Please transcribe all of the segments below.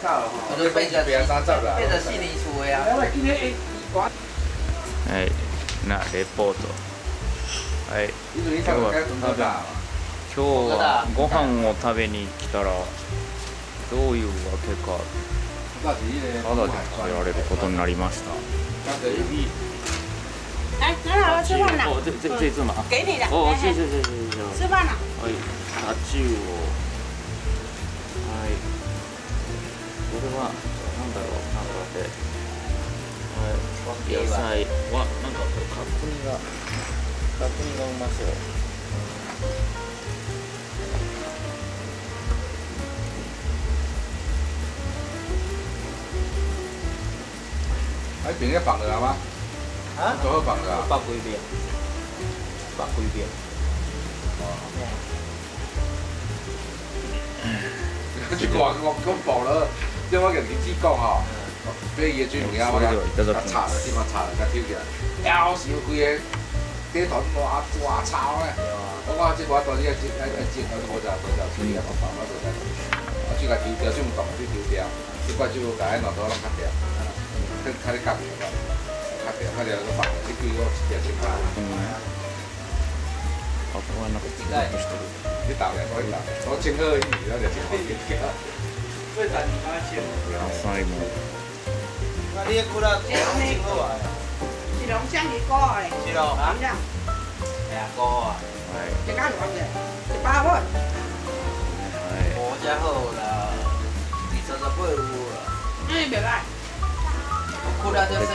我就变成变成悉尼厝的啊。はいなレポートはい今日は今日はご飯を食べに来たらどういうわけかただで食べられることになりました来，很好，吃饭了哦。这这这只嘛给你的。哦谢谢谢谢谢谢吃饭了。はい、タチウオ。はい。これは、なんだろう、なんかで。はい。野菜は、なんか、角煮が。角煮がうまそう。喺邊一房嘅係嘛？啊？做好房嘅啊？八幾遍？八幾遍？去講我咁薄啦， 因為人哋知講嗬，俾嘢專門啱啊，擦啦，點啊擦啦，一挑起來，有時佢嘢幾噸哇哇炒咧，我講即係話到呢一節一一節我就我就處理個辦法度咧，我專係調調專門當啲調調，啲怪豬解落到攏卡掉，跟睇啲夾住個，卡掉卡掉個飯，啲叫個條先翻，あ、ここはなんか、ピカピカしてる。啲豆嘅可以豆，我整好啲魚咧就整好啲嘅。 野菜も。那你嗰啦，真好啊！是龙虾米锅嘞。是咯，啊。係啊，哥啊，はい。一家兩嘅，一包喎。はい。我真好啦，二十十八有啊。嗯，袂歹。我啦就是。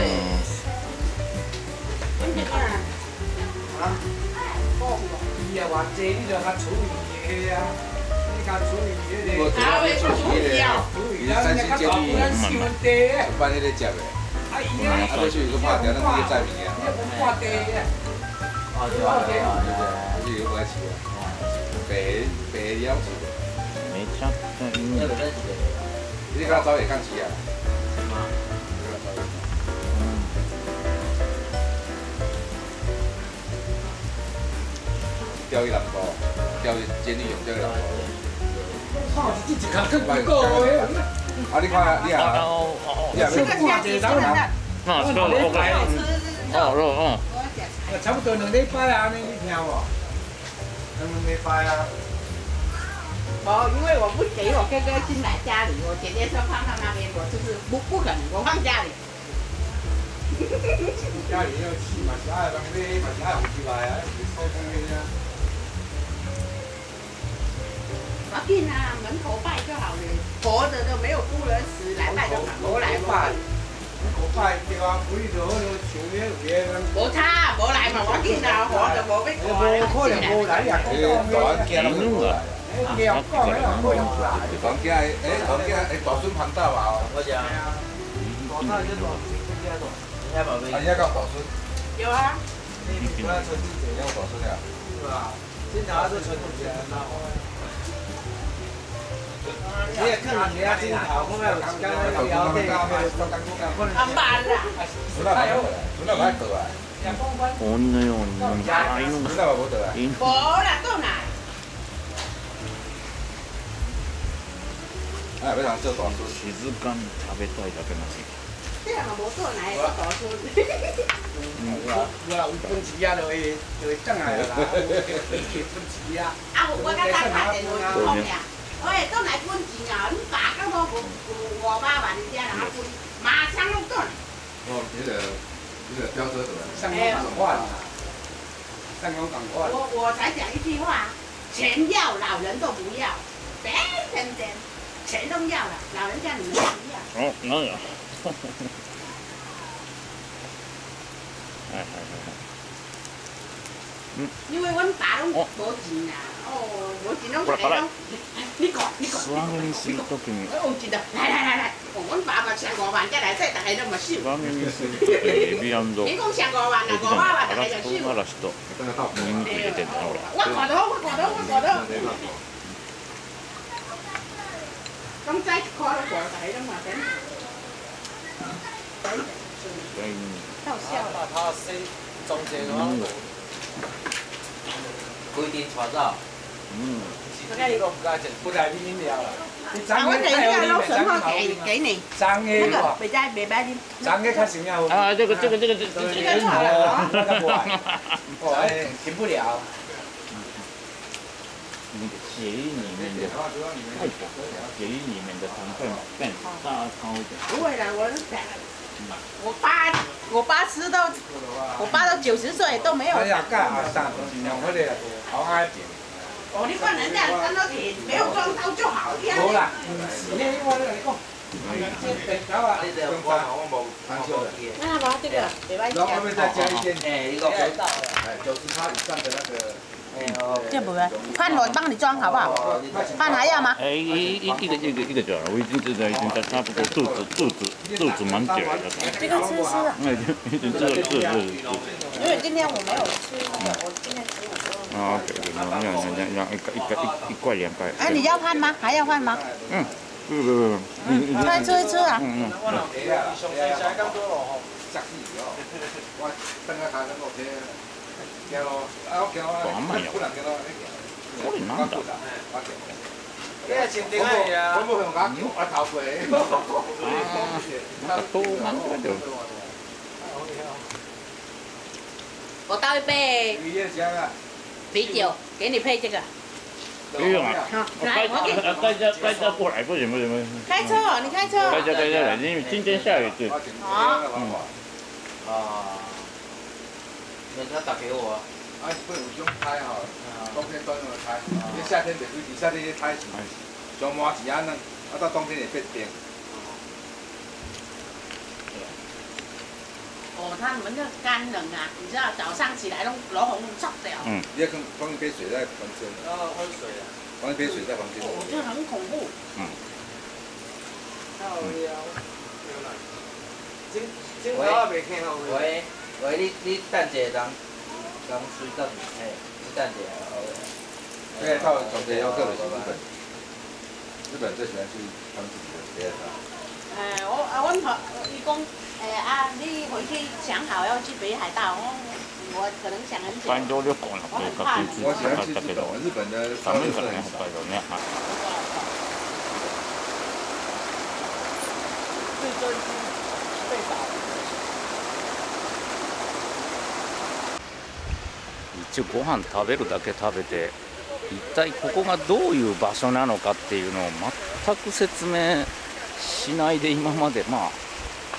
咁一個人。啊？伊啊偌濟，你就較處理的啊，你較處理迄個。啊， 會處理啊。處理啊，你較大部分收地的。班迄個食的。啊，伊啊，啊，你去個拍掉，咱自己載物件。你不掛地的。哦，對啊，對啊，對啊。你有冇吃啊？白白了吃的。めちゃくちゃいいね。你剛早也剛吃啊？是嗎？釣魚南哥，釣魚煎魚用釣魚 南哥。靠，這一殼更不夠的。啊，你看你啊，你啊，要掛地當然。まあ、そう、僕は。哦，肉，嗯。差不多兩禮拜啊，你你聽無？兩禮拜啊。哦，因為我不給我哥哥進來家裡，我姐姐說放到那邊，我就是不不可能，我放家裡。家裡要去嘛，是愛人買，嘛是愛有去來啊，是收工的啊。 啊，对啦，门口拜就好了。活着都没有不能死来拜，都来拜。拜对差，无，来嘛，我见到，就无。可能无来呀，讲讲讲讲你。讲讲讲讲你个。讲讲讲讲你个。讲讲讲讲你个。讲讲讲讲你个。讲讲讲讲你个。讲讲讲讲你个。讲讲讲讲你个。讲讲讲讲。讲讲讲讲。讲讲。讲讲。讲讲。讲讲。讲讲。讲讲。讲讲。讲讲。讲讲。讲讲。讲讲。讲讲。讲讲。讲讲。讲讲。讲讲。讲讲。讲讲。讲你也看人家真好，我有時間聊天，阿爸啦。孫仔買過來，孫仔買過來。鬼のように飲みたいの孫仔は冇得來。いいの。無啦，倒來。哎，要通做大孫。静かに食べたいだけなんです這樣無倒來，我大孫。我有本錢啊，就會就會掙來啦，有本錢啊。啊，我我剛剛打電話講呀， 喂，倒來本錢啊，你爸剛好五五百萬你家人啊分，馬上都倒來。哦，那個那個標準怎麼樣？上港港話，上港港話。我我才講一句話，錢要老人都不要，別天天錢都要了，老人家你們都不要。お、なんや。はいはいはい。因為阮爸攏無錢啊， 哦，無錢攏大家攏，你講你講。素揚げにするときに。有錢的，來來來來，阮爸嘛上五萬，再來這大家都嘛少。素揚げにするときにエビ你講上五萬啊，五百萬大家就少。唐辛子とニンニク入れてんだほら。我看到我看到我看到。咁再看到過大都嘛真。到笑了。 嗯，不，了。几年，的啊？没摘，没的。啊，这个这个这个这，啊！我哎，不了。血液里面的，太，血液里面的成分变大超了。不会的，我是。我八，我八十都，我八到九十岁都没有长。干，我好挨点。哦，你看人家看到田没有装到就好啲啊。好啦，你。那把这个，然后外面再加一点，哎，一个肥皂，哎，九十趴以上的那个。这不我帮你装好不好？饭还要吗？哎，一一一个一个一个卷，我已经知道已经差不多肚子肚子肚子蛮卷了。这个吃吃啊。那已经已经吃了吃了。因为今天我没有吃，我今天吃啊，两两两两一一个一一块两块。哎，你要换吗？还要换吗？嗯，不不不，你你嗯。再吃一啊。嗯嗯。干嘛呀？我的妈的！我倒一杯。啤酒，给你配这个。不用啊。来，我给。开车开车过来不行不行不行。开车，你开车。开车开车来，因为今天下雨对。好。啊。那他打给我。啊，不有种胎吼，冬天端午的胎，你夏天袂水，夏天胎上满是安尼，啊到冬天也变冰。哦，他们那干冷啊，你知道早上起来都老红烧掉。嗯。你要放放一杯水在房间。哦，喝水啊。放一杯水在房间。我觉得很恐怖。嗯。喂喂，你你等一下，人人睡到嘿，你等一下，好。因为他总结要客的是日本，日本最喜欢去他们自己的别的。哎，我啊，我同伊讲，哎啊，你回去想好要去北海道，我我可能想很久。翻多就讲了，我很怕。我喜欢去日本，日本的咱们可能很快有那哈。最专心，最少。一応ご飯食べるだけ食べて一体ここがどういう場所なのかっていうのを全く説明しないで今までまあ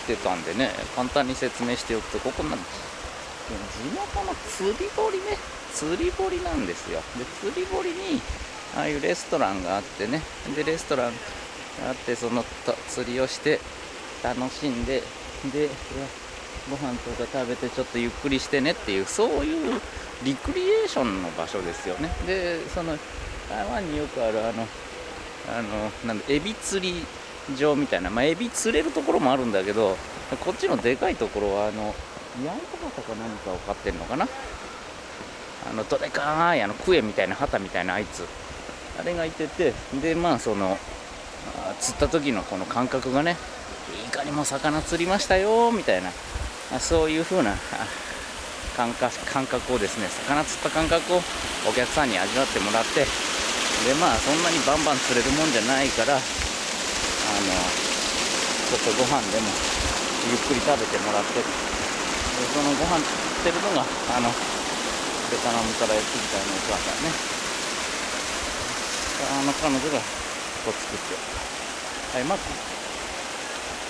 来てたんでね簡単に説明しておくとここなんです。地元の釣り堀ね釣り堀なんですよ。で釣り堀にああいうレストランがあってね。でレストランがあってその釣りをして楽しんででご飯とか食べてちょっとゆっくりしてねっていうそういうリクリエーションの場所ですよね。でその台湾によくあるあのあのなんエビ釣り場みたいな、まあ、エビ釣れるところもあるんだけどこっちのでかいところはあのヤンコバタか何かを飼ってるのかな？あのどでかいあのクエみたいな旗みたいなあいつ。あれがいててでまあその釣った時のこの感覚がねいかにも魚釣りましたよみたいな。そういう風な感覚をですね魚釣った感覚をお客さんに味わってもらってでまあそんなにバンバン釣れるもんじゃないからのちょっとご飯でもゆっくり食べてもらってでそのご飯釣ってるのがあのベトナムからやってきたのお母さんね。あの彼女がこう作ってはいまあ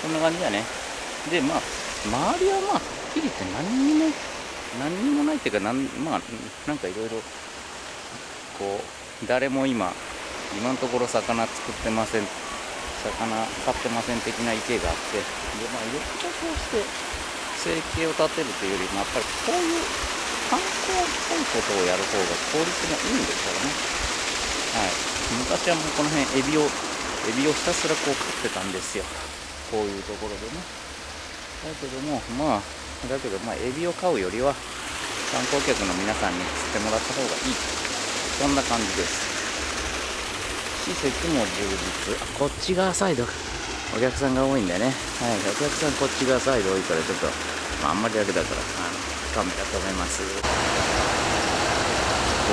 こんな感じだね。でまあ周りはまあはっきり言って何にも何にもないっていうかなんまあなんかいろいろこう誰も今今のところ魚作ってません魚買ってません的な池があって。でまあ浴場をして生計を立てるというよりもやっぱりこういう観光っぽいことをやる方が効率もいいんですからね。はい。昔はもうこの辺エビをエビをひたすらこう食ってたんですよ。こういうところでね。だけどもまあだけどまあエビを飼うよりは観光客の皆さんに釣ってもらった方がいい。そんな感じです。施設も充実。あこっち側サイド。お客さんが多いんでね。はい。お客さんこっち側サイド多いからちょっと、まあ、あんまりあれだからあのカメラ止めます。グ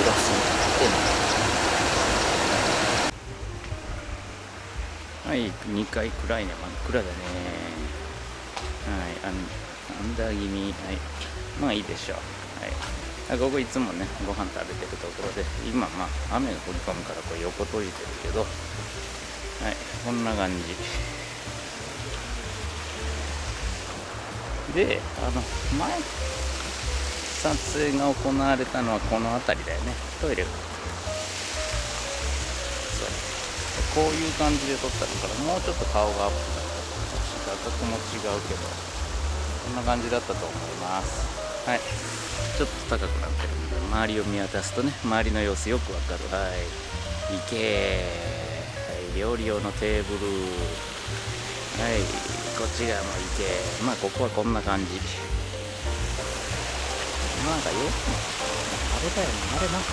ラスにってはい。2階暗いね。真っ暗だね。はい。アンダー気味。はい。まあいいでしょう。はいここいつもねご飯食べてるところで今まあ雨が降り込むからこう横閉じてるけどはいこんな感じ。であの前撮影が行われたのはこの辺りだよね。トイレ。がそう。こういう感じで撮ったのからもうちょっと顔がアップだった画角も違うけどこんな感じだったと思います。はい。ちょっと高くなってるんで周りを見渡すとね周りの様子よくわかる。はい池はい料理用のテーブル。はいこっち側も池まあここはこんな感じ。なんかよあれだよね。あれなんか。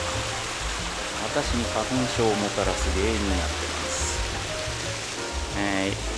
私に花粉症をもたらす原因になってます。はい。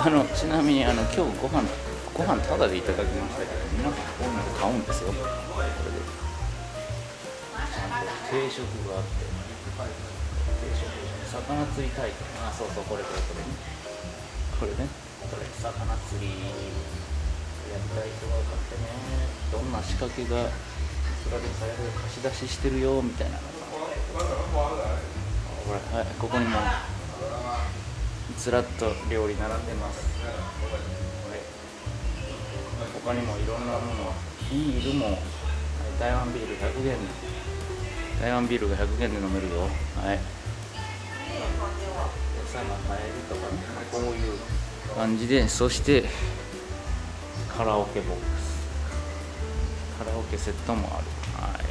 あのちなみにあの今日ご飯ご飯タダでいただきましたけど皆さんこういうの買うんですよ。これで定食があって定食魚釣りたいあそうそうこれこれこれ。ねこれね。これ魚釣りやりたい人が買ってね。どんな仕掛けがそれでされる貸し出ししてるよみたいなのが。これ、はい、ここにもずらっと料理並んでます、はい、他にもいろんなもの。ビールも。台湾ビール100元。台湾ビールが100元で飲めるよはい。餌が買えるとかね。こういう。感じでそしてカラオケボックス。カラオケセットもある。はい。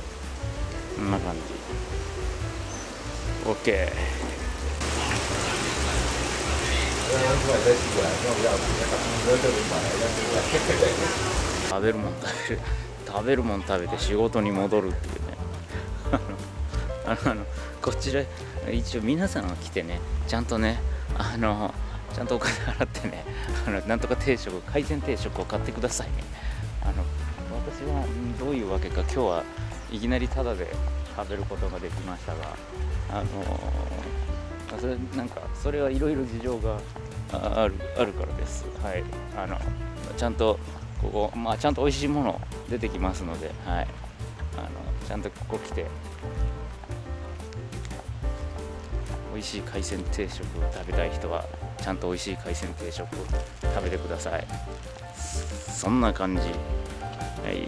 こんな感じ。OK 食べるもん食べる。食べるもん食べて仕事に戻るっていうね。あのあのこちら一応皆さんが来てねちゃんとねあのちゃんとお金払ってねあのなんとか定食海鮮定食を買ってくださいね。あの私はどういうわけか今日はいきなりタダで食べることができましたがあのそれなんかそれはいろいろ事情があるあるからです。はい。あのちゃんとここまあちゃんと美味しいもの出てきますのではい。あのちゃんとここ来て美味しい海鮮定食を食べたい人はちゃんと美味しい海鮮定食を食べてください。そんな感じ。はい。